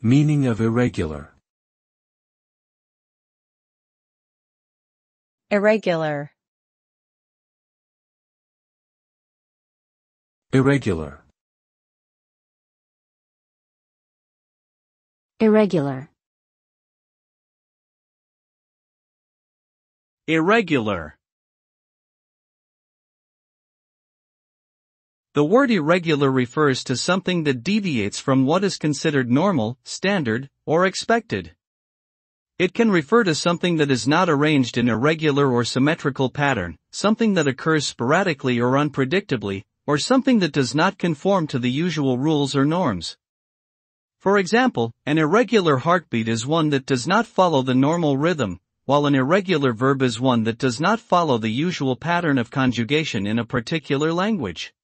Meaning of irregular. Irregular. Irregular. Irregular. Irregular. The word irregular refers to something that deviates from what is considered normal, standard, or expected. It can refer to something that is not arranged in a regular or symmetrical pattern, something that occurs sporadically or unpredictably, or something that does not conform to the usual rules or norms. For example, an irregular heartbeat is one that does not follow the normal rhythm, while an irregular verb is one that does not follow the usual pattern of conjugation in a particular language.